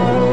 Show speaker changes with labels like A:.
A: Oh,